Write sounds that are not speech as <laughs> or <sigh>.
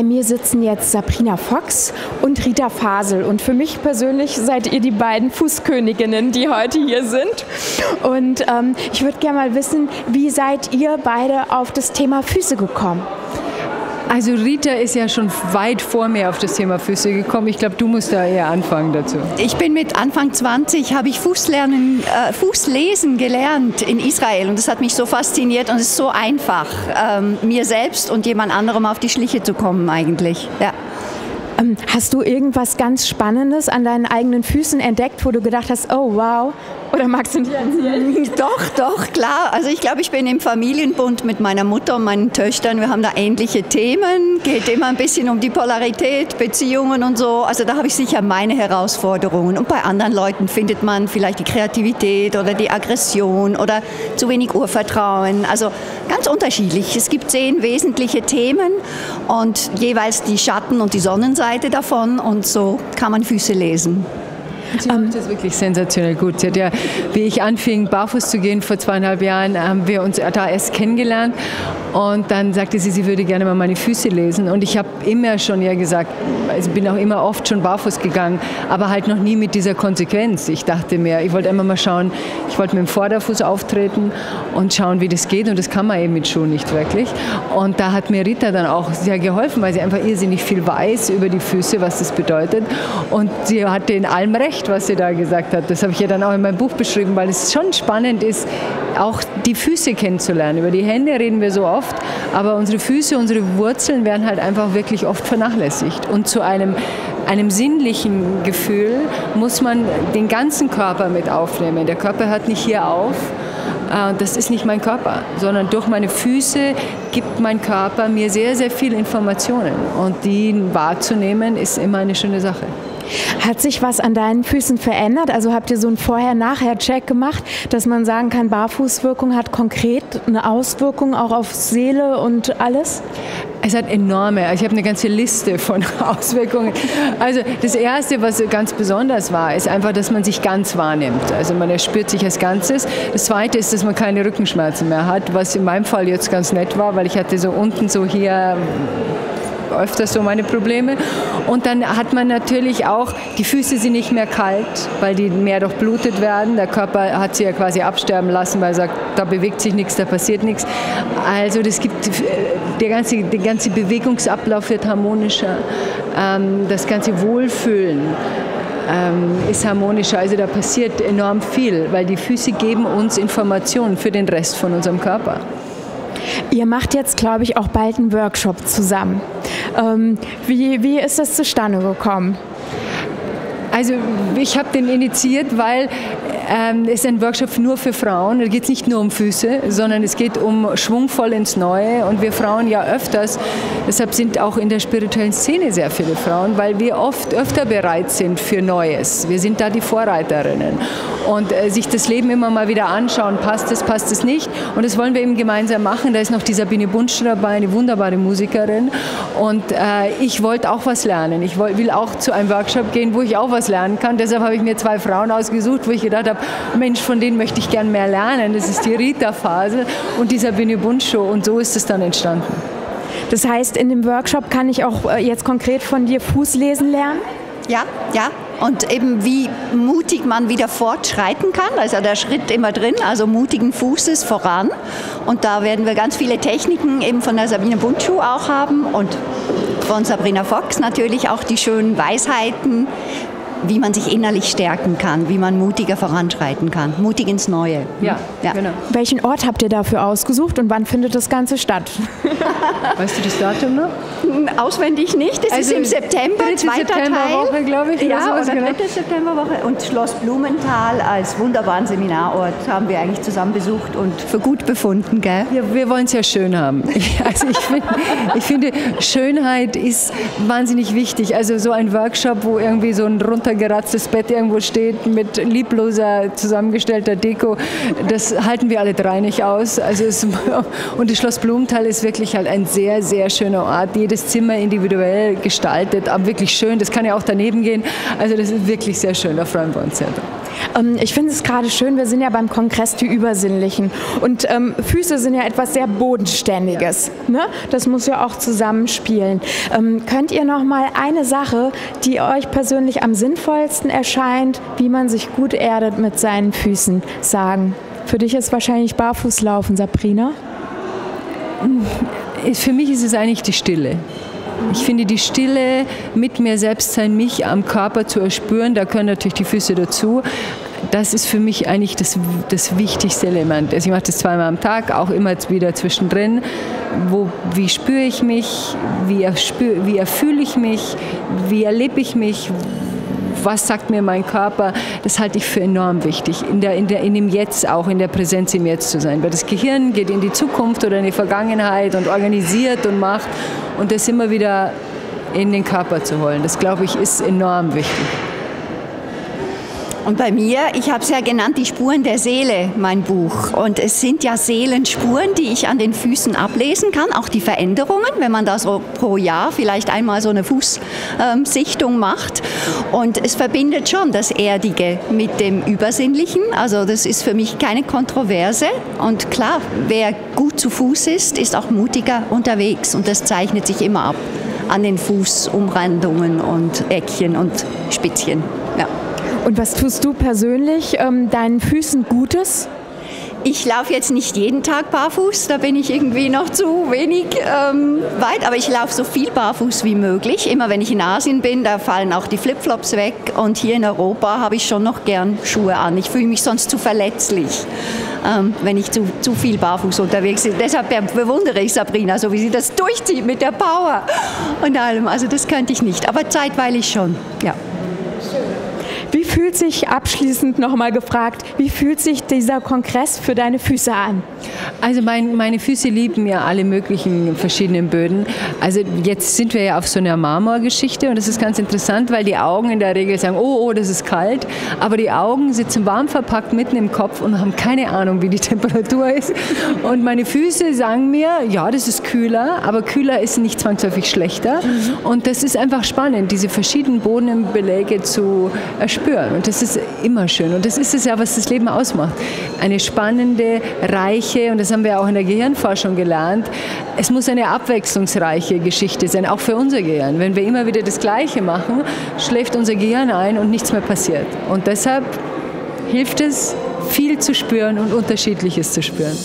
Bei mir sitzen jetzt Sabrina Fox und Rita Fasel. Und für mich persönlich seid ihr die beiden Fußköniginnen, die heute hier sind. Und ähm, ich würde gerne mal wissen, wie seid ihr beide auf das Thema Füße gekommen? Also Rita ist ja schon weit vor mir auf das Thema Füße gekommen. Ich glaube, du musst da eher anfangen dazu. Ich bin mit Anfang 20, habe ich Fußlernen, äh, Fußlesen gelernt in Israel und das hat mich so fasziniert und es ist so einfach, ähm, mir selbst und jemand anderem auf die Schliche zu kommen eigentlich. Ja. Ähm, hast du irgendwas ganz Spannendes an deinen eigenen Füßen entdeckt, wo du gedacht hast, oh wow, oder magst du nicht erzählen? <laughs> Doch, doch, klar. Also ich glaube, ich bin im Familienbund mit meiner Mutter und meinen Töchtern. Wir haben da ähnliche Themen. Geht immer ein bisschen um die Polarität, Beziehungen und so. Also da habe ich sicher meine Herausforderungen. Und bei anderen Leuten findet man vielleicht die Kreativität oder die Aggression oder zu wenig Urvertrauen. Also ganz unterschiedlich. Es gibt zehn wesentliche Themen und jeweils die Schatten- und die Sonnenseite davon. Und so kann man Füße lesen. Sie macht das wirklich sensationell gut. Sie hat ja, wie ich anfing, barfuß zu gehen vor zweieinhalb Jahren, haben wir uns da erst kennengelernt und dann sagte sie, sie würde gerne mal meine Füße lesen. Und ich habe immer schon ja gesagt, also bin auch immer oft schon barfuß gegangen, aber halt noch nie mit dieser Konsequenz. Ich dachte mir, ich wollte immer mal schauen, ich wollte mit dem Vorderfuß auftreten und schauen, wie das geht. Und das kann man eben mit Schuhen nicht wirklich. Und da hat mir Rita dann auch sehr geholfen, weil sie einfach irrsinnig viel weiß über die Füße, was das bedeutet. Und sie hatte in allem recht, was sie da gesagt hat. Das habe ich ja dann auch in meinem Buch beschrieben, weil es schon spannend ist, auch die Füße kennenzulernen. Über die Hände reden wir so oft, aber unsere Füße, unsere Wurzeln werden halt einfach wirklich oft vernachlässigt. Und zu einem, einem sinnlichen Gefühl muss man den ganzen Körper mit aufnehmen. Der Körper hört nicht hier auf. Äh, das ist nicht mein Körper, sondern durch meine Füße gibt mein Körper mir sehr, sehr viele Informationen. Und die wahrzunehmen, ist immer eine schöne Sache. Hat sich was an deinen Füßen verändert? Also habt ihr so einen Vorher-Nachher-Check gemacht, dass man sagen kann, Barfußwirkung hat konkret eine Auswirkung auch auf Seele und alles? Es hat enorme, ich habe eine ganze Liste von <laughs> Auswirkungen. Also das Erste, was ganz besonders war, ist einfach, dass man sich ganz wahrnimmt. Also man erspürt sich als Ganzes. Das Zweite ist, dass man keine Rückenschmerzen mehr hat, was in meinem Fall jetzt ganz nett war, weil ich hatte so unten so hier öfters so meine Probleme. Und dann hat man natürlich auch, die Füße sind nicht mehr kalt, weil die mehr durchblutet werden. Der Körper hat sie ja quasi absterben lassen, weil er sagt, da bewegt sich nichts, da passiert nichts. Also das gibt, der ganze, der ganze Bewegungsablauf wird harmonischer. Ähm, das ganze Wohlfühlen ähm, ist harmonischer. Also da passiert enorm viel, weil die Füße geben uns Informationen für den Rest von unserem Körper. Ihr macht jetzt, glaube ich, auch bald einen Workshop zusammen. Ähm, wie, wie ist das zustande gekommen? Also ich habe den initiiert, weil ähm, ist ein Workshop nur für Frauen. Da geht es nicht nur um Füße, sondern es geht um schwungvoll ins Neue. Und wir Frauen ja öfters, deshalb sind auch in der spirituellen Szene sehr viele Frauen, weil wir oft öfter bereit sind für Neues. Wir sind da die Vorreiterinnen. Und äh, sich das Leben immer mal wieder anschauen, passt es, passt es nicht. Und das wollen wir eben gemeinsam machen. Da ist noch die Sabine Bunsch dabei, eine wunderbare Musikerin. Und äh, ich wollte auch was lernen. Ich will auch zu einem Workshop gehen, wo ich auch was lernen kann. Deshalb habe ich mir zwei Frauen ausgesucht, wo ich gedacht habe, Mensch, von denen möchte ich gern mehr lernen. Das ist die Rita-Phase und die Sabine Buntschow und so ist es dann entstanden. Das heißt, in dem Workshop kann ich auch äh, jetzt konkret von dir Fußlesen lernen? Ja, ja. Und eben wie mutig man wieder fortschreiten kann. Da ist ja der Schritt immer drin, also mutigen Fußes voran. Und da werden wir ganz viele Techniken eben von der Sabine Buntschuh auch haben und von Sabrina Fox natürlich auch die schönen Weisheiten, wie man sich innerlich stärken kann, wie man mutiger voranschreiten kann, mutig ins Neue. Ja, ja. genau. Welchen Ort habt ihr dafür ausgesucht und wann findet das Ganze statt? <laughs> weißt du das Datum noch? Auswendig nicht. Es also ist im September, zweiter Septemberwoche, Teil. glaube ich. Ja, oder, oder genau. dritte Septemberwoche. Und Schloss Blumenthal als wunderbaren Seminarort haben wir eigentlich zusammen besucht und für gut befunden. Gell? Ja, wir wollen es ja schön haben. <laughs> Also ich, find, ich finde, Schönheit ist wahnsinnig wichtig. Also so ein Workshop, wo irgendwie so ein runter runtergeratztes Bett irgendwo steht mit liebloser zusammengestellter Deko, das halten wir alle drei nicht aus. Also es, <laughs> und das Schloss Blumenthal ist wirklich halt ein sehr, sehr schöner Ort. Jedes Zimmer individuell gestaltet, aber wirklich schön. Das kann ja auch daneben gehen. Also das ist wirklich sehr schön, da freuen wir uns sehr. Ähm, ich finde es gerade schön, wir sind ja beim Kongress die Übersinnlichen. Und ähm, Füße sind ja etwas sehr Bodenständiges. Ne? Das muss ja auch zusammenspielen. Ähm, könnt ihr noch mal eine Sache, die euch persönlich am sinnvollsten erscheint, wie man sich gut erdet mit seinen Füßen, sagen? Für dich ist wahrscheinlich Barfußlaufen, Sabrina. Für mich ist es eigentlich die Stille. Ich finde die Stille, mit mir selbst sein, mich am Körper zu erspüren, da können natürlich die Füße dazu. Das ist für mich eigentlich das, das wichtigste Element. Also ich mache das zweimal am Tag, auch immer wieder zwischendrin. Wo, wie spüre ich mich, wie, erspür, wie erfühle ich mich, wie erlebe ich mich, was sagt mir mein Körper, das halte ich für enorm wichtig, in, der, in, der, in dem Jetzt auch, in der Präsenz im Jetzt zu sein. Weil das Gehirn geht in die Zukunft oder in die Vergangenheit und organisiert und macht und das immer wieder in den Körper zu holen. Das, glaube ich, ist enorm wichtig. Und bei mir, ich habe es ja genannt, die Spuren der Seele, mein Buch. Und es sind ja Seelenspuren, die ich an den Füßen ablesen kann, auch die Veränderungen, wenn man da so pro Jahr vielleicht einmal so eine Fußsichtung macht. Und es verbindet schon das Erdige mit dem Übersinnlichen. Also das ist für mich keine Kontroverse. Und klar, wer gut zu Fuß ist, ist auch mutiger unterwegs. Und das zeichnet sich immer ab an den Fußumrandungen und Eckchen und Spitzchen. Ja. Und was tust du persönlich ähm, deinen Füßen Gutes? Ich laufe jetzt nicht jeden Tag barfuß, da bin ich irgendwie noch zu wenig ähm, weit, aber ich laufe so viel barfuß wie möglich. Immer wenn ich in Asien bin, da fallen auch die Flipflops weg und hier in Europa habe ich schon noch gern Schuhe an. Ich fühle mich sonst zu verletzlich, ähm, wenn ich zu, zu viel barfuß unterwegs bin. Deshalb bewundere ich Sabrina, so wie sie das durchzieht mit der Power und allem. Also das könnte ich nicht, aber zeitweilig schon, ja. Wie fühlt sich abschließend nochmal gefragt, wie fühlt sich dieser Kongress für deine Füße an? Also mein, meine Füße lieben ja alle möglichen verschiedenen Böden. Also jetzt sind wir ja auf so einer Marmorgeschichte und das ist ganz interessant, weil die Augen in der Regel sagen, oh, oh, das ist kalt, aber die Augen sitzen warm verpackt mitten im Kopf und haben keine Ahnung, wie die <laughs> Temperatur ist. Und meine Füße sagen mir, ja, das ist kühler, aber kühler ist nicht zwangsläufig schlechter. Und das ist einfach spannend, diese verschiedenen Bodenbeläge zu erspüren spüren. Und das ist immer schön. Und das ist es ja, was das Leben ausmacht. Eine spannende, reiche, und das haben wir auch in der Gehirnforschung gelernt, es muss eine abwechslungsreiche Geschichte sein, auch für unser Gehirn. Wenn wir immer wieder das Gleiche machen, schläft unser Gehirn ein und nichts mehr passiert. Und deshalb hilft es, viel zu spüren und Unterschiedliches zu spüren.